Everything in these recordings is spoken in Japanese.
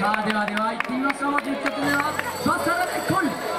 さあではでは行ってみましょう。10曲目はバサラで来い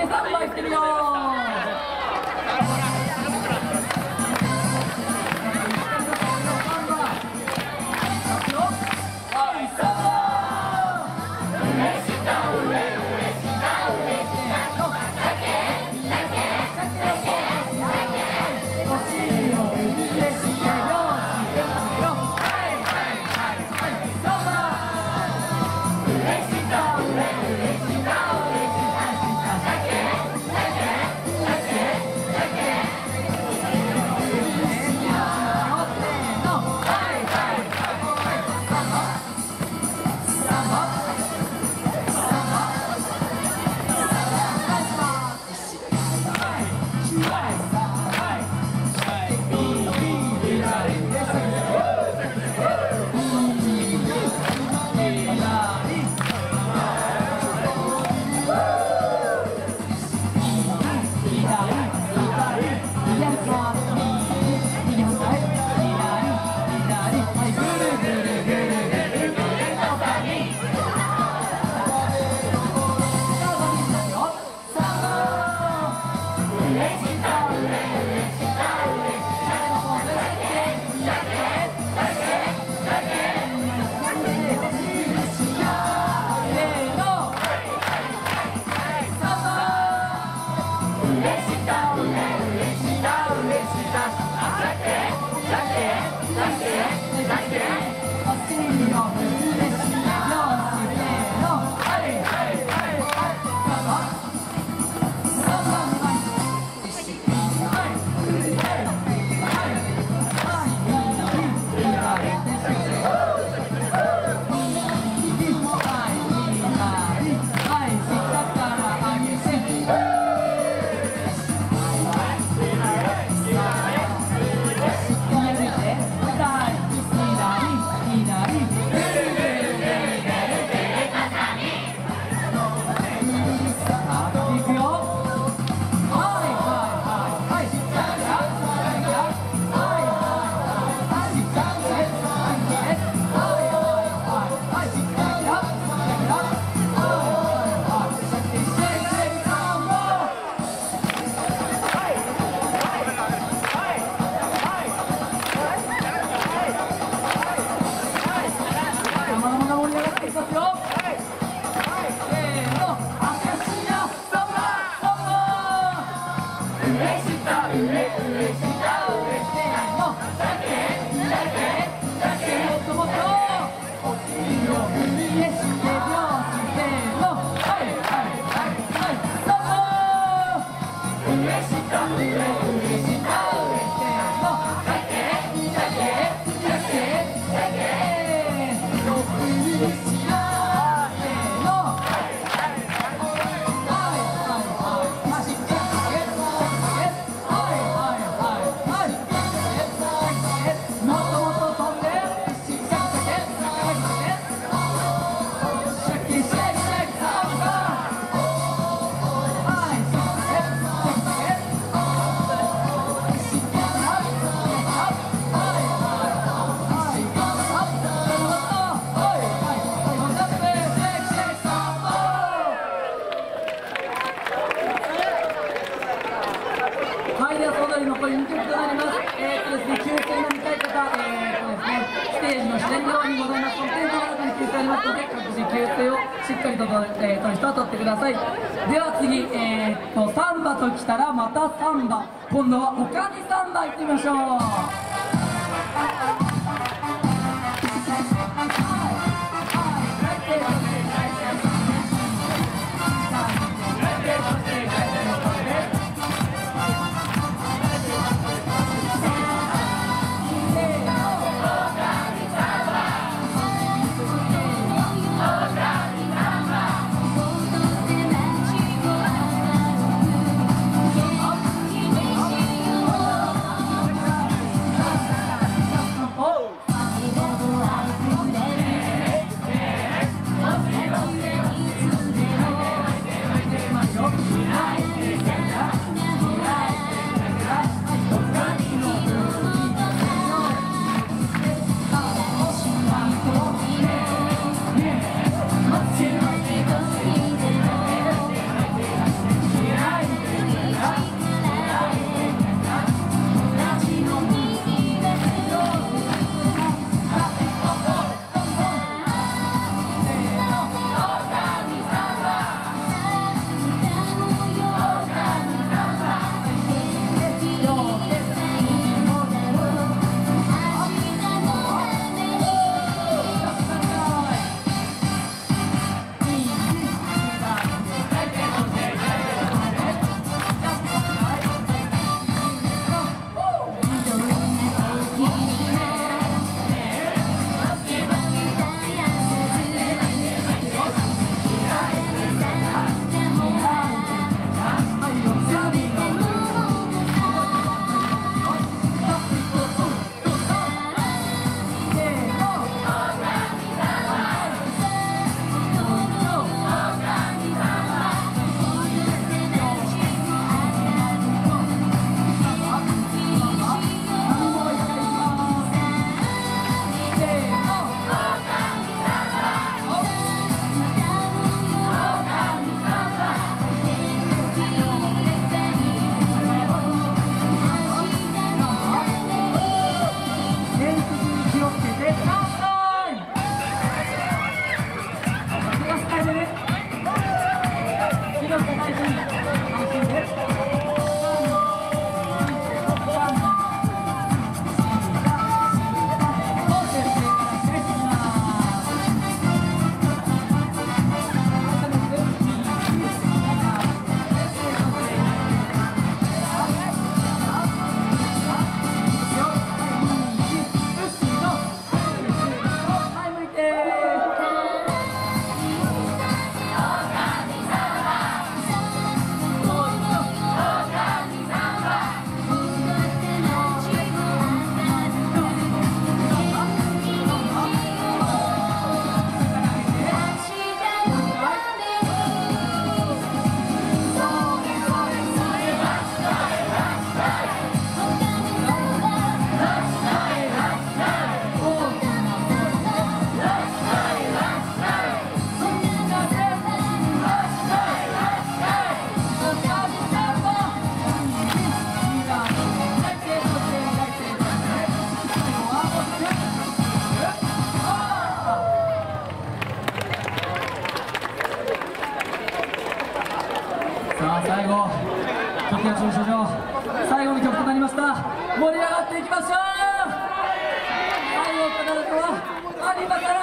け参拝してるよ mama. が来たらまたサンバ今度はおかみさんだ行ってみましょう。した盛り上がっていきましょう最後必ずは有馬からいくよ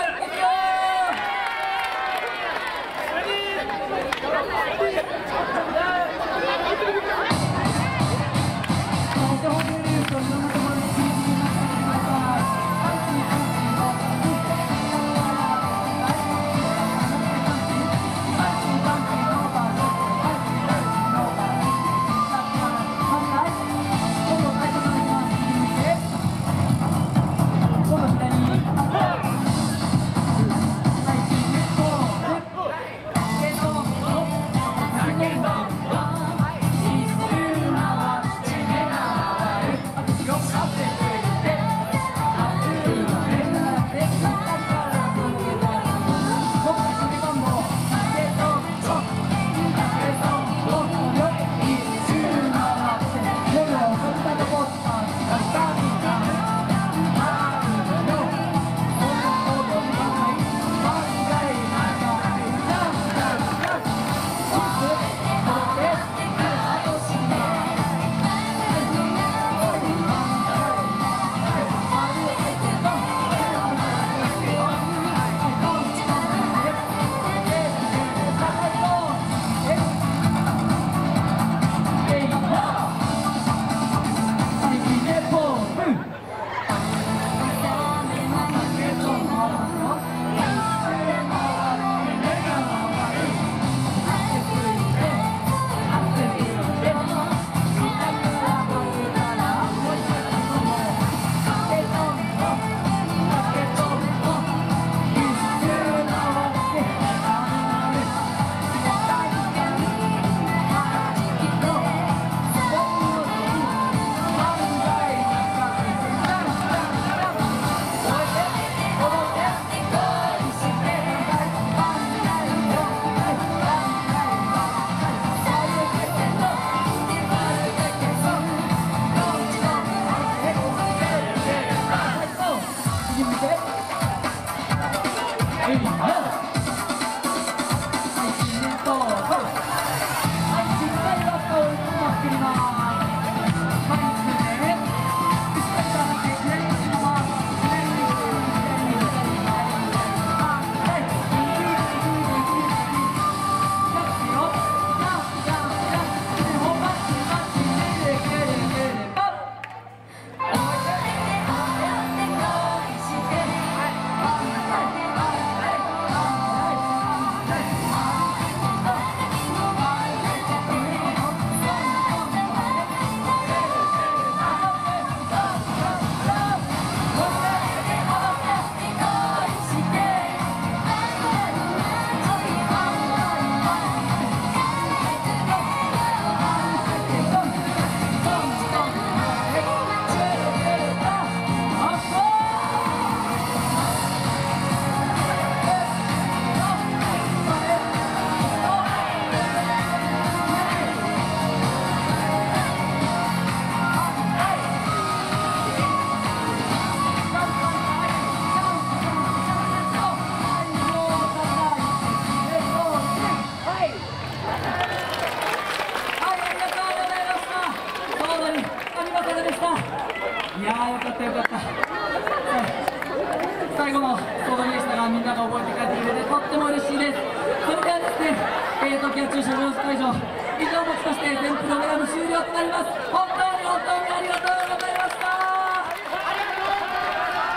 最後の相談でしたがみんなが覚えて帰ってくれてとっても嬉しいですそれではですね、えー、時は駐車場会場以上をもちまして全プログラム終了となります本当に本当にありがとうございましたありがとうござい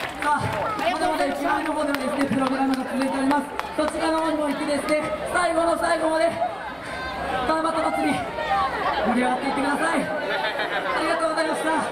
ますさあまだまだ一番の方ではですねプログラムが続いておりますそちらの方にも行きですね最後の最後まで七夕祭り盛り上がっていってください。ありがとうございました。